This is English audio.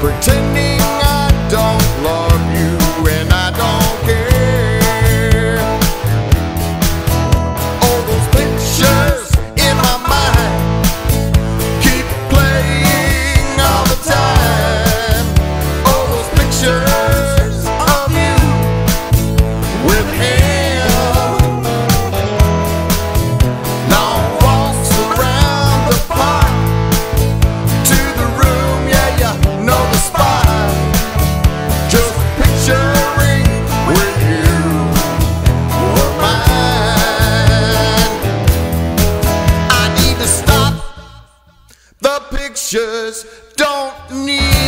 Pretend The pictures don't need.